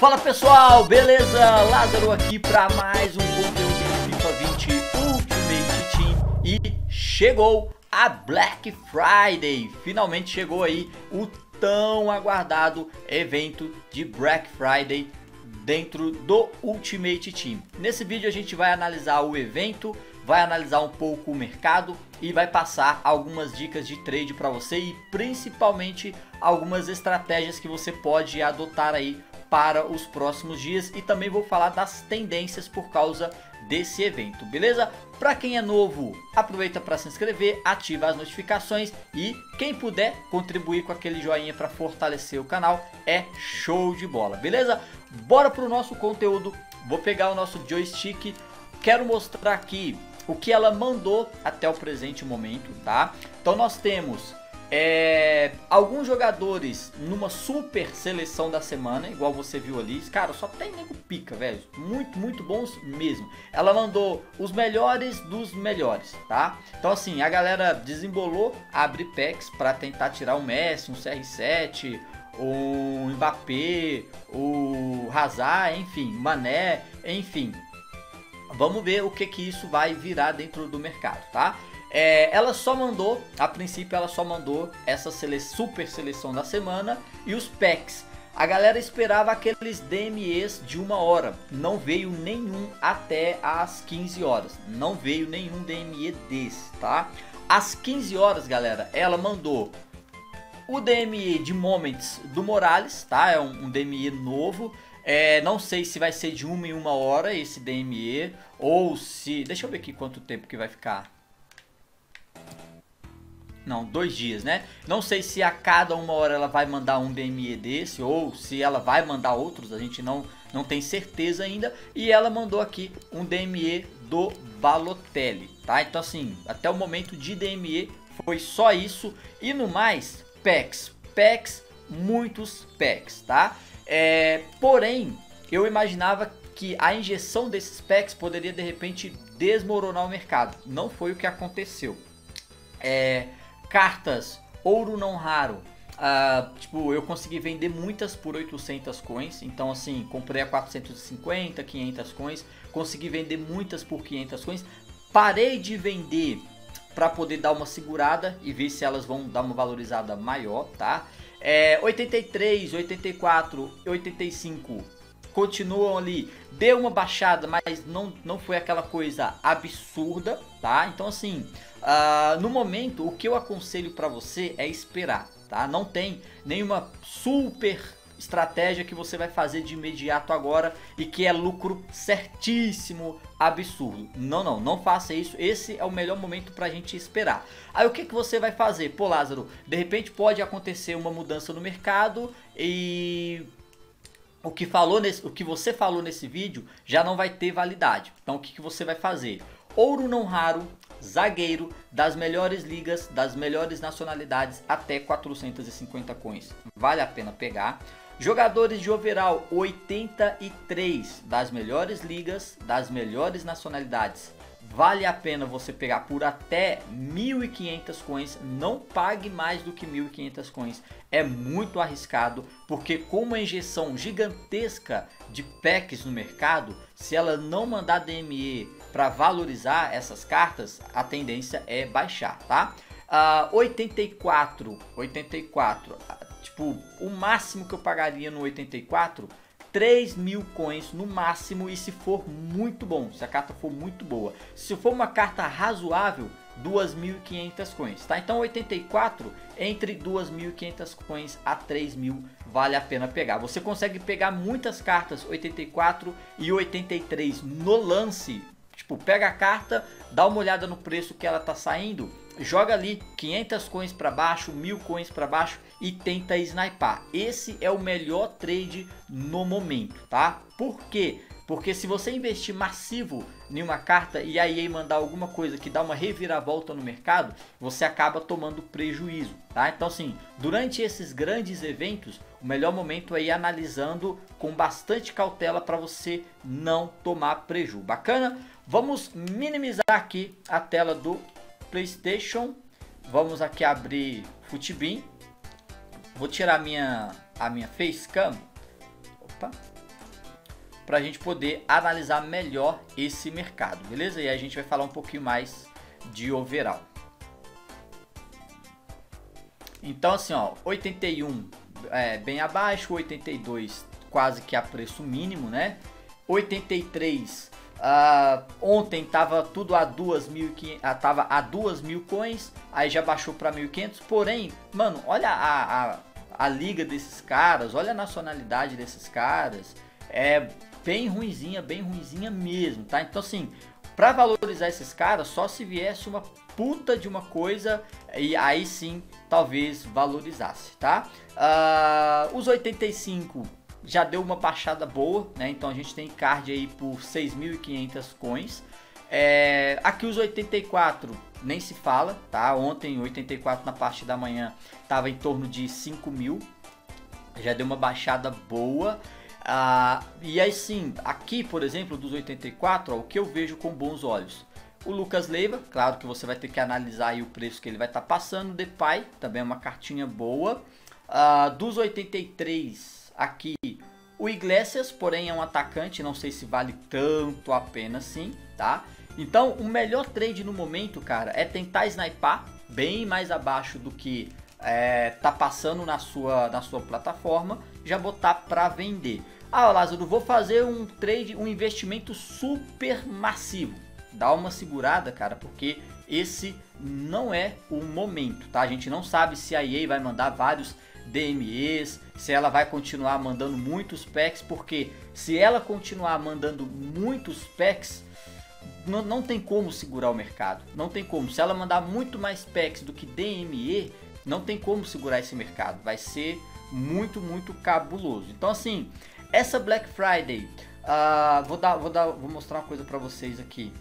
Fala pessoal, beleza? Lázaro aqui para mais um conteúdo do FIFA 20 Ultimate Team e chegou a Black Friday. Finalmente chegou aí o tão aguardado evento de Black Friday dentro do Ultimate Team. Nesse vídeo a gente vai analisar o evento, vai analisar um pouco o mercado e vai passar algumas dicas de trade para você e principalmente algumas estratégias que você pode adotar aí para os próximos dias e também vou falar das tendências por causa desse evento, beleza? Para quem é novo, aproveita para se inscrever, ativa as notificações e quem puder contribuir com aquele joinha para fortalecer o canal é show de bola, beleza? Bora pro nosso conteúdo. Vou pegar o nosso joystick, quero mostrar aqui o que ela mandou até o presente momento, tá? Então nós temos é, alguns jogadores numa super seleção da semana, igual você viu ali. Cara, só tem nego pica, velho. Muito, muito bons mesmo. Ela mandou os melhores dos melhores, tá? Então assim, a galera desembolou abre packs para tentar tirar o Messi, um CR7, o Mbappé, o Hazard, enfim, Mané, enfim. Vamos ver o que que isso vai virar dentro do mercado, tá? É, ela só mandou, a princípio ela só mandou essa sele super seleção da semana e os packs. A galera esperava aqueles DMEs de uma hora, não veio nenhum até as 15 horas, não veio nenhum DME desse, tá? Às 15 horas, galera, ela mandou o DME de Moments do Morales, tá? É um, um DME novo, é, não sei se vai ser de uma em uma hora esse DME, ou se... Deixa eu ver aqui quanto tempo que vai ficar. Não, dois dias, né? Não sei se a cada uma hora ela vai mandar um DME desse ou se ela vai mandar outros, a gente não, não tem certeza ainda. E ela mandou aqui um DME do Balotelli, tá? Então assim, até o momento de DME foi só isso. E no mais, packs, packs, muitos packs, tá? É, porém, eu imaginava que a injeção desses packs poderia de repente desmoronar o mercado. Não foi o que aconteceu. É, cartas ouro não raro. Uh, tipo, eu consegui vender muitas por 800 coins, então assim, comprei a 450, 500 coins, consegui vender muitas por 500 coins, parei de vender para poder dar uma segurada e ver se elas vão dar uma valorizada maior, tá? É, 83, 84, 85 continuam ali, deu uma baixada, mas não, não foi aquela coisa absurda, tá? Então assim, uh, no momento o que eu aconselho para você é esperar, tá? Não tem nenhuma super estratégia que você vai fazer de imediato agora e que é lucro certíssimo, absurdo. Não, não, não faça isso. Esse é o melhor momento para a gente esperar. Aí o que, que você vai fazer? Pô, Lázaro, de repente pode acontecer uma mudança no mercado e o que, falou nesse, o que você falou nesse vídeo já não vai ter validade. Então o que, que você vai fazer? Ouro não raro, zagueiro das melhores ligas, das melhores nacionalidades até 450 coins. Vale a pena pegar. Jogadores de overall 83 das melhores ligas, das melhores nacionalidades vale a pena você pegar por até 1.500 coins, não pague mais do que 1.500 coins, é muito arriscado, porque com uma injeção gigantesca de packs no mercado, se ela não mandar DME para valorizar essas cartas, a tendência é baixar, tá? Uh, 84, 84, tipo, o máximo que eu pagaria no 84 3 mil coins no máximo e se for muito bom, se a carta for muito boa. Se for uma carta razoável, 2.500 coins, tá? Então 84 entre 2.500 coins a 3.000 vale a pena pegar. Você consegue pegar muitas cartas 84 e 83 no lance. Tipo, pega a carta, dá uma olhada no preço que ela tá saindo joga ali 500 coins para baixo, 1000 coins para baixo e tenta snipar. Esse é o melhor trade no momento, tá? Por quê? Porque se você investir massivo em uma carta e aí mandar alguma coisa que dá uma reviravolta no mercado, você acaba tomando prejuízo, tá? Então assim, durante esses grandes eventos, o melhor momento é ir analisando com bastante cautela para você não tomar prejuízo. Bacana? Vamos minimizar aqui a tela do PlayStation. Vamos aqui abrir Futbin. Vou tirar a minha, a minha facecam. Opa. para a gente poder analisar melhor esse mercado, beleza? E a gente vai falar um pouquinho mais de overall. Então assim, ó, 81 é bem abaixo, 82 quase que a preço mínimo, né? 83 uh, ah, ontem tava tudo a 2.500, uh, tava a 2 mil coins, aí já baixou para 1.500. Porém, mano, olha a, a, a liga desses caras, olha a nacionalidade desses caras, é bem ruinzinha, bem ruinzinha mesmo, tá? Então assim, para valorizar esses caras, só se viesse uma puta de uma coisa e aí sim talvez valorizasse, tá? Uh, os 85 já deu uma baixada boa, né? Então a gente tem card aí por 6.500 coins. É, aqui os 84 nem se fala, tá? Ontem 84 na parte da manhã estava em torno de 5 mil, já deu uma baixada boa. Ah, e aí sim, aqui por exemplo dos 84, ó, o que eu vejo com bons olhos o Lucas Leiva, claro que você vai ter que analisar o preço que ele vai estar tá passando. Depay, também é uma cartinha boa. Uh, dos 83 aqui, o Iglesias, porém é um atacante, não sei se vale tanto a pena assim, tá? Então, o melhor trade no momento, cara, é tentar snipar bem mais abaixo do que é, tá passando na sua, na sua plataforma, já botar para vender. Ah, Lázaro, vou fazer um trade, um investimento super massivo dá uma segurada, cara, porque esse não é o momento, tá? A gente não sabe se a EA vai mandar vários DMEs, se ela vai continuar mandando muitos packs, porque se ela continuar mandando muitos packs, não, não tem como segurar o mercado, não tem como. Se ela mandar muito mais packs do que DME, não tem como segurar esse mercado, vai ser muito, muito cabuloso. Então assim, essa Black Friday, uh, vou, dar, vou, dar, vou mostrar uma coisa para vocês aqui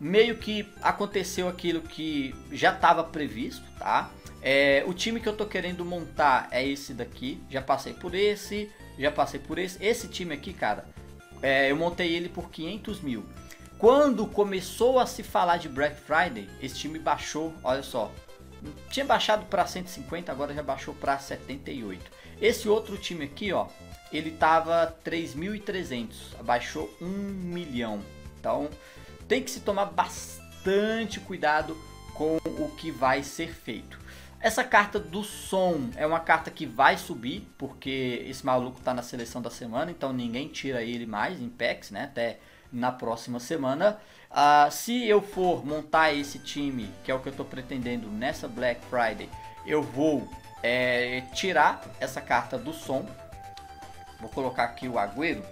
meio que aconteceu aquilo que já estava previsto, tá? É, o time que eu tô querendo montar é esse daqui. Já passei por esse, já passei por esse. Esse time aqui, cara, é, eu montei ele por 500 mil. Quando começou a se falar de Black Friday, esse time baixou, olha só. Tinha baixado para 150, agora já baixou para 78. Esse outro time aqui, ó, ele tava 3.300, abaixou 1 milhão. Então, tem que se tomar bastante cuidado com o que vai ser feito. Essa carta do som é uma carta que vai subir, porque esse maluco está na seleção da semana, então ninguém tira ele mais em packs, né? Até na próxima semana. Uh, se eu for montar esse time, que é o que eu estou pretendendo nessa Black Friday, eu vou é, tirar essa carta do som. Vou colocar aqui o Agüero,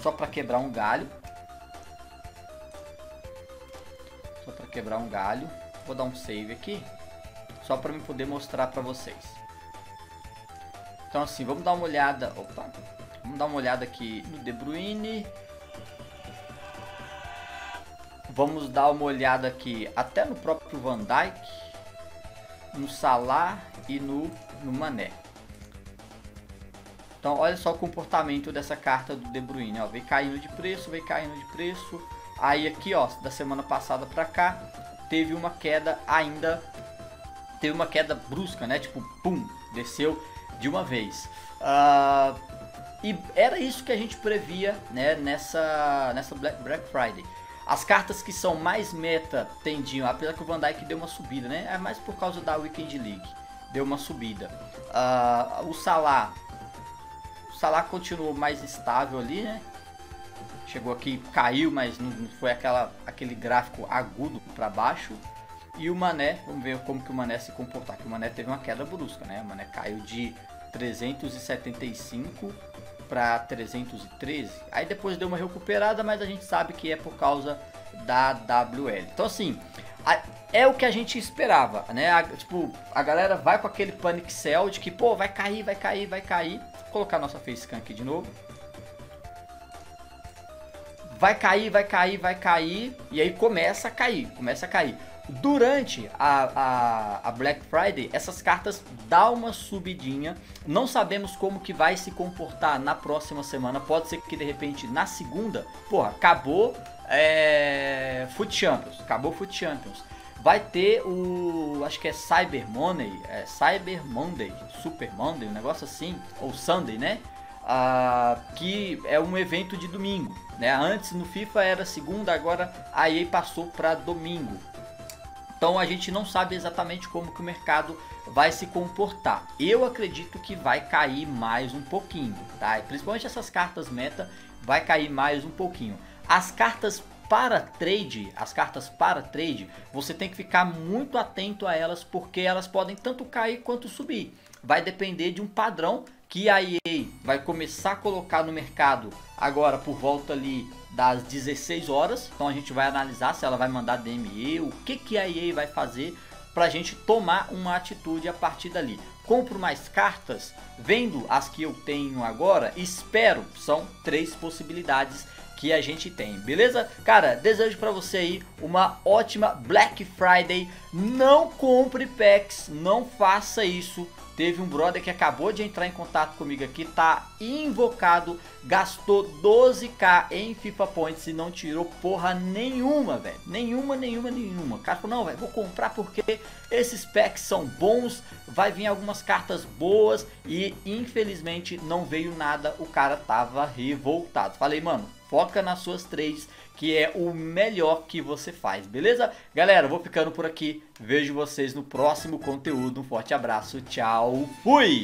só para quebrar um galho. Só para quebrar um galho. Vou dar um save aqui. Só para me poder mostrar para vocês. Então assim, vamos dar uma olhada. Opa! Vamos dar uma olhada aqui no De Bruyne. Vamos dar uma olhada aqui até no próprio Van Dijk, no Salah e no, no Mané. Então olha só o comportamento dessa carta do De Bruyne, ó, vem caindo de preço, vem caindo de preço, Aí aqui, ó, da semana passada para cá, teve uma queda ainda, teve uma queda brusca, né? Tipo, pum, desceu de uma vez. Uh, e era isso que a gente previa, né? Nessa, nessa Black, Friday. As cartas que são mais meta tendiam, apesar que o Van Dijk deu uma subida, né? É mais por causa da Weekend League, deu uma subida. Uh, o Salah, o Salah continuou mais estável ali, né? chegou aqui, caiu, mas não foi aquela, aquele gráfico agudo para baixo. E o Mané, vamos ver como que o Mané se comportar, que o Mané teve uma queda brusca, né? O Mané caiu de 375 para 313. Aí depois deu uma recuperada, mas a gente sabe que é por causa da WL. Então assim, é o que a gente esperava, né? A, tipo, a galera vai com aquele panic sell de que, pô, vai cair, vai cair, vai cair. Vou colocar nossa facecam aqui de novo vai cair, vai cair, vai cair, e aí começa a cair, começa a cair. Durante a, a, a, Black Friday, essas cartas dão uma subidinha. Não sabemos como que vai se comportar na próxima semana. Pode ser que de repente na segunda, porra, acabou é, Foot Champions, acabou Foot Champions. Vai ter o, acho que é Cyber Money, é Cyber Monday, Super Monday, um negócio assim, ou Sunday, né? uh, que é um evento de domingo. Né? Antes no FIFA era segunda, agora a EA passou para domingo. Então a gente não sabe exatamente como que o mercado vai se comportar. Eu acredito que vai cair mais um pouquinho, tá? Principalmente essas cartas meta vai cair mais um pouquinho. As cartas para trade, as cartas para trade, você tem que ficar muito atento a elas porque elas podem tanto cair quanto subir. Vai depender de um padrão que a EA vai começar a colocar no mercado agora por volta ali das 16 horas. Então a gente vai analisar se ela vai mandar DME, o que, que a EA vai fazer para a gente tomar uma atitude a partir dali. Compro mais cartas, vendo as que eu tenho agora, espero, são três possibilidades que a gente tem, beleza? Cara, desejo para você aí uma ótima Black Friday. Não compre packs, não faça isso. Teve um brother que acabou de entrar em contato comigo aqui, tá invocado, gastou 12k em FIFA Points e não tirou porra nenhuma, velho. Nenhuma, nenhuma, nenhuma. O cara falou, não, velho, vou comprar porque esses packs são bons, vai vir algumas cartas boas e infelizmente não veio nada, o cara tava revoltado. Falei, mano, foca nas suas trades, que é o melhor que você faz, beleza? Galera, vou ficando por aqui, vejo vocês no próximo conteúdo, um forte abraço, tchau, fui!